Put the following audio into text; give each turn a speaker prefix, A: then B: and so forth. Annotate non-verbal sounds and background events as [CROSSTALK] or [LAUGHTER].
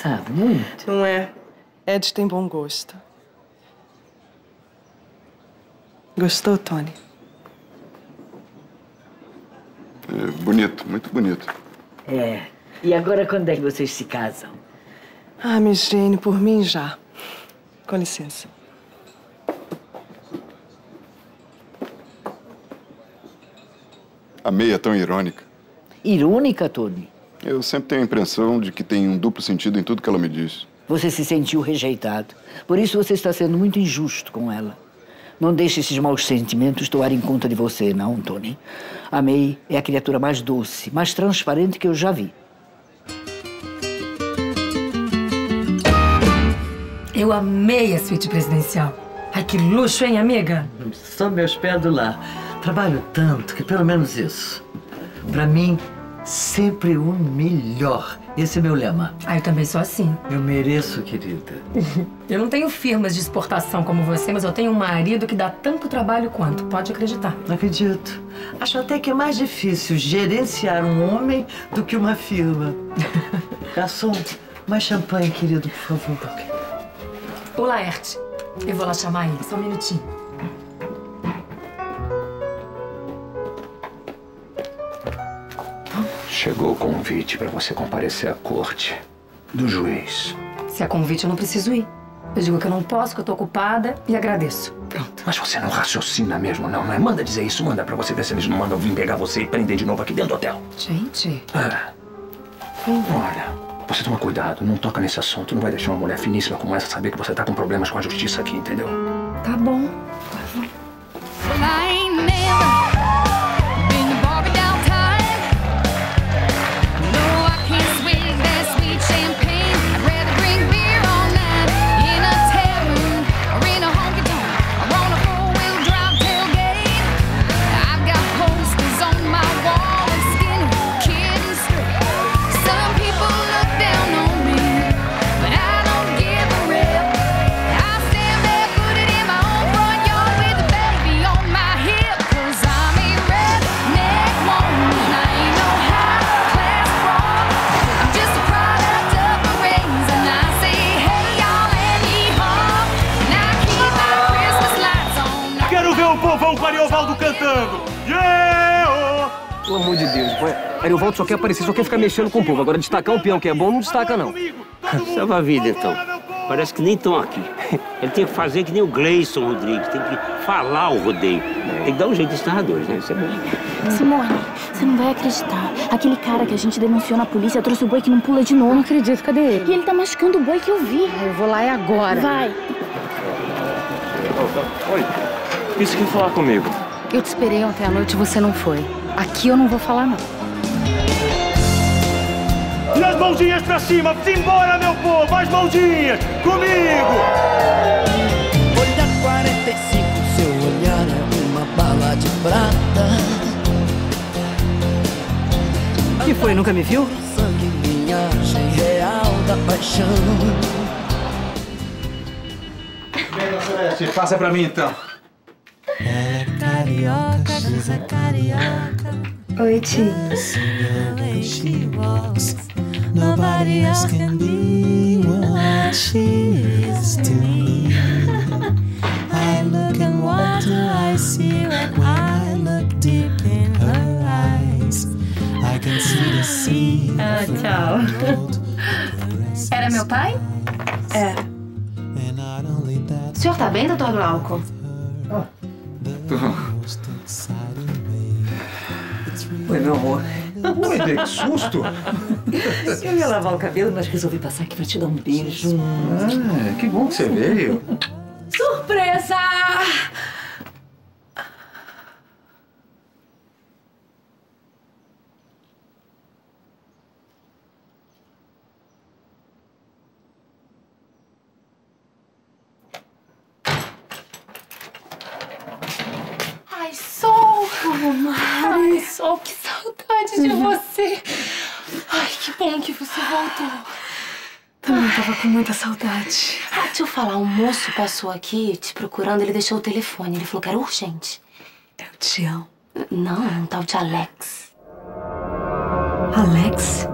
A: sabe? Muito.
B: Não é? Ed tem bom gosto. Gostou, Tony?
C: É bonito, muito bonito.
A: É. E agora quando é que vocês se casam?
B: Ah, Miss Jane, por mim já. Com licença.
C: A meia é tão irônica.
A: Irônica, Tony?
C: Eu sempre tenho a impressão de que tem um duplo sentido em tudo que ela me diz.
A: Você se sentiu rejeitado. Por isso você está sendo muito injusto com ela. Não deixe esses maus sentimentos tomarem conta de você, não, Tony. A May é a criatura mais doce, mais transparente que eu já vi.
D: Eu amei a suíte presidencial. Ai, que luxo, hein, amiga?
E: Só me hospedo lá. Trabalho tanto que pelo menos isso. Pra mim, sempre o melhor. Esse é meu lema.
D: Ah, eu também sou assim.
E: Eu mereço, querida. [LAUGHS]
D: Eu não tenho firmas de exportação como você, mas eu tenho um marido que dá tanto trabalho quanto. Pode acreditar.
E: Não acredito. Acho até que é mais difícil gerenciar um homem do que uma firma. [LAUGHS] Garçom, mais champanhe, querido, por favor.
D: O Laerte. Eu vou lá chamar ele, só um minutinho.
F: Chegou o convite para você comparecer à corte do juiz.
D: Se é convite, eu não preciso ir. Eu digo que eu não posso, que eu tô ocupada e agradeço. Pronto.
F: Mas você não raciocina mesmo, não, não é? Manda dizer isso, manda pra você ver se eles não mandam vir pegar você e prender de novo aqui dentro do hotel.
D: Gente.
F: É. Olha, você toma cuidado, não toca nesse assunto. Não vai deixar uma mulher finíssima como essa saber que você tá com problemas com a justiça aqui, entendeu?
D: Tá bom.
G: Ver o povão com Ariovaldo cantando! Yeah!
H: Pelo amor de Deus, pô. Ariovaldo só quer aparecer, só quer ficar mexendo com o povo. Agora destacar um peão que é bom, não destaca, não. [LAUGHS]
I: Salva a vida, então. Parece que nem estão aqui. Ele tem que fazer que nem o Gleison Rodrigues, tem que falar o rodeio. Tem que dar um jeito nesses narradores, né? Isso é bom.
J: Simone, você não vai acreditar. Aquele cara que a gente denunciou na polícia trouxe o boi que não pula de novo. Não acredito, cadê ele? E ele tá machucando o boi que eu vi. Eu vou lá é agora. Vai.
H: Oi. Isso que falar comigo.
J: Eu te esperei ontem à noite e você não foi. Aqui eu não vou falar, não.
G: E as mãozinhas pra cima! Simbora, meu povo! As mãozinhas! Comigo!
K: Olha 45, seu olhar é uma bala de prata.
H: que foi, nunca me viu?
K: Sangue, linhagem real da paixão.
L: Passa pra mim então.
K: Carioca, diz a carioca.
D: Oi, tio.
K: Nobody else can be what she is to me. I look and wonder, I see when I look deep in her eyes. I can see the sea.
D: Ah, tchau. Era meu pai?
B: É.
M: O senhor tá bem, doutor Glauco?
E: Oi, meu amor.
L: Oi, Dê, que susto!
E: Eu ia lavar o cabelo, mas resolvi passar aqui pra te dar um beijo.
L: Ah, que bom que você veio.
D: Surpresa! Ai, Sol! Ai, Sol, que saudade de você! Ai, que bom que você voltou. Também tava com muita saudade.
M: Ah, deixa eu falar, o moço passou aqui te procurando, ele deixou o telefone. Ele falou que era urgente.
D: É o Tião.
M: Não, um tal de Alex.
D: Alex?